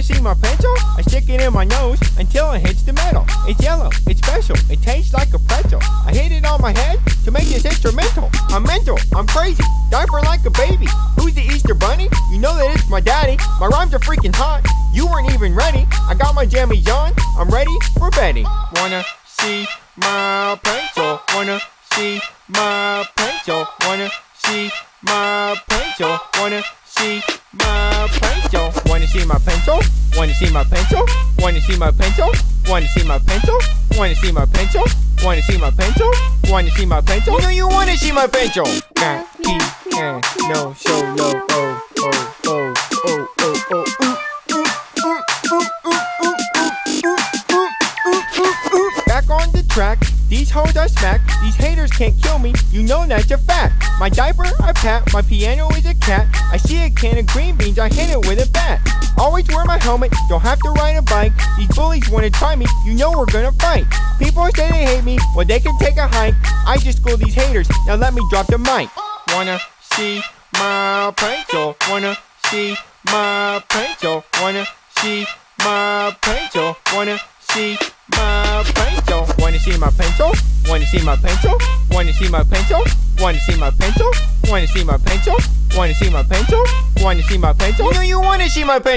wanna see my pencil? I stick it in my nose until it hits the metal. It's yellow, it's special, it tastes like a pretzel. I hit it on my head to make this instrumental. I'm mental, I'm crazy, diaper like a baby. Who's the Easter Bunny? You know that it's my daddy. My rhymes are freaking hot, you weren't even ready. I got my jammies on, I'm ready for Betty. Wanna see my pencil, wanna see my pencil, wanna see my pencil, wanna see my pencil. Wanna see my pencil? Wanna see my pencil? Wanna see my pencil? Wanna see my pencil? Wanna see my pencil? Wanna see my pencil? Wanna see my pencil? You know you wanna see my pencil. Key and no solo. Oh oh these hoes I smack. These haters can't kill me, you know that's a fact. My diaper I pat, my piano is a cat. I see a can of green beans, I hit it with a bat. Always wear my helmet, don't have to ride a bike. These bullies wanna try me, you know we're gonna fight. People say they hate me, well they can take a hike. I just school these haters, now let me drop the mic. Wanna see my pencil? Wanna see my pencil? Wanna see my pencil? Wanna see my pencil? Wanna see my pencil? Wanna see my pencil? Wanna see my pencil? Wanna see my pencil? Wanna see my pencil? Wanna see my pencil? Know you wanna see my pencil.